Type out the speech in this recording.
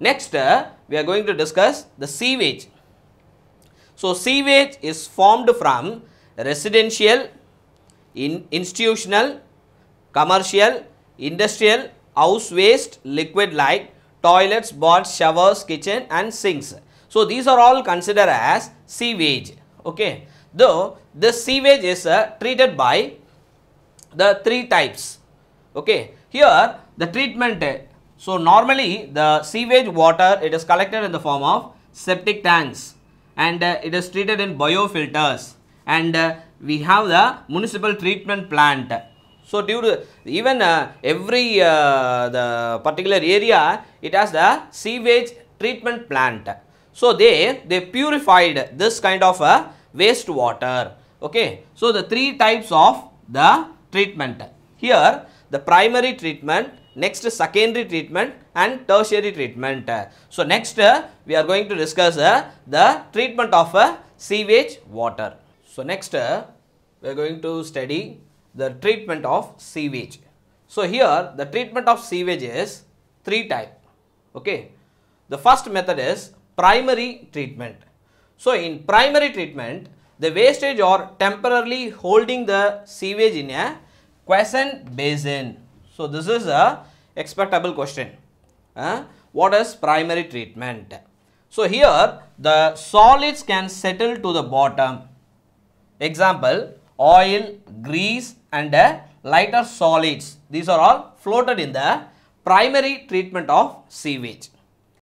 Next, uh, we are going to discuss the sewage. So, sewage is formed from residential, in institutional, commercial, industrial, house waste, liquid like toilets, baths, showers, kitchen and sinks. So, these are all considered as sewage. Okay. Though this sewage is uh, treated by the three types. Okay. Here the treatment. Uh, So, normally the sewage water it is collected in the form of septic tanks and uh, it is treated in biofilters and uh, we have the municipal treatment plant. So, due to even uh, every uh, the particular area it has the sewage treatment plant. So, they they purified this kind of a waste water. Okay. So, the three types of the treatment. Here the primary treatment, next secondary treatment and tertiary treatment. So, next we are going to discuss uh, the treatment of uh, sewage water. So, next uh, we are going to study the treatment of sewage. So, here the treatment of sewage is three type. Okay. The first method is primary treatment. So, in primary treatment, the wastage are temporarily holding the sewage in a quiescent basin. So, this is a expectable question. Uh, what is primary treatment? So, here the solids can settle to the bottom. Example, oil, grease and uh, lighter solids. These are all floated in the primary treatment of sewage.